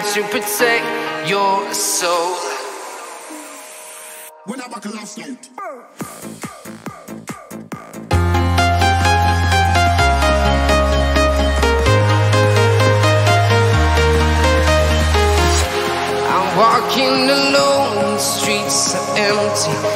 trying to protect your soul. When I buckle off walking alone, the streets are empty.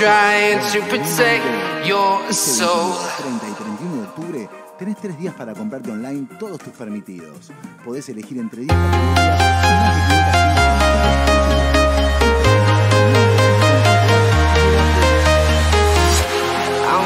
trying to protect your soul. 30 y 31 de octubre tenés tres días para comprarte online todos tus permitidos. Podés elegir entre 10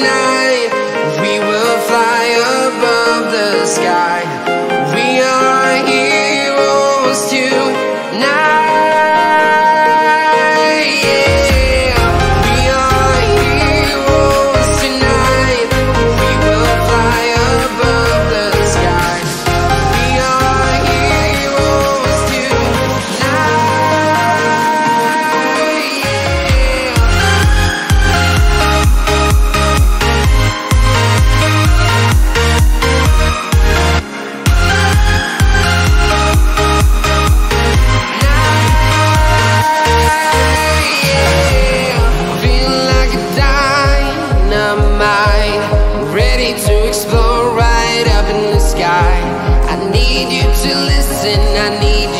heroes you listen, I need you.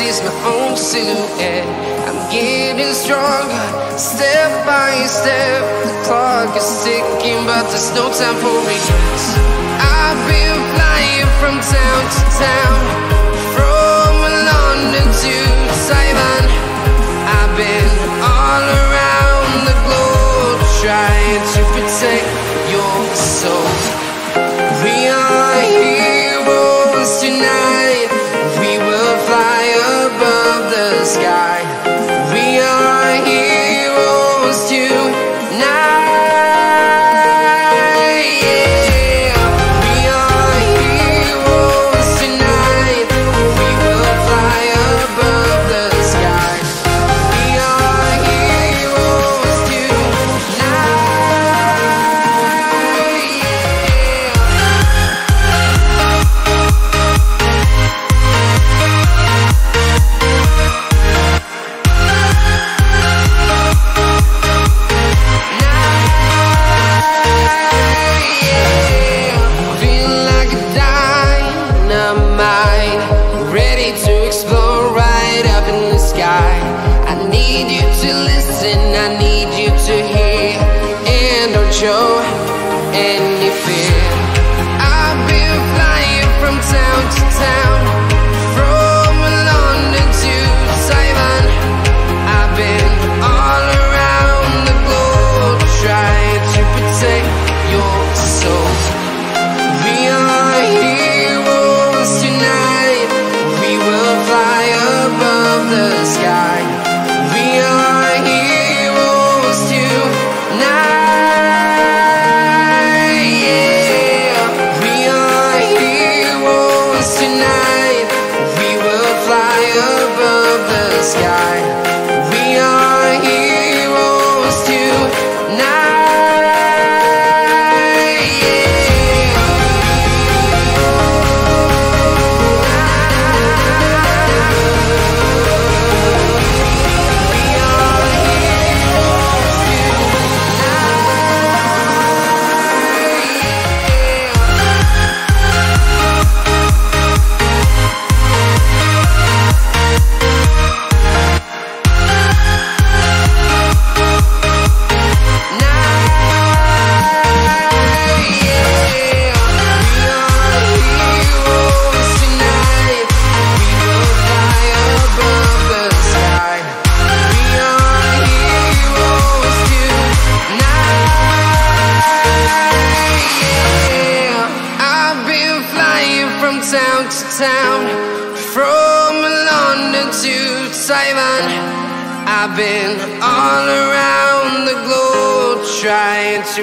This is my own and I'm getting stronger, step by step. The clock is ticking, but there's no time for me. I've been flying from town to town, from London to Taiwan. I've been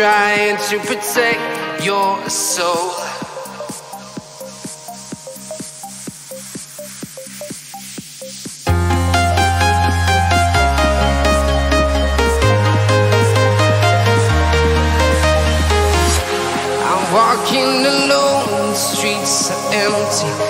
Trying to protect your soul. I'm walking alone, the streets are empty.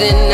in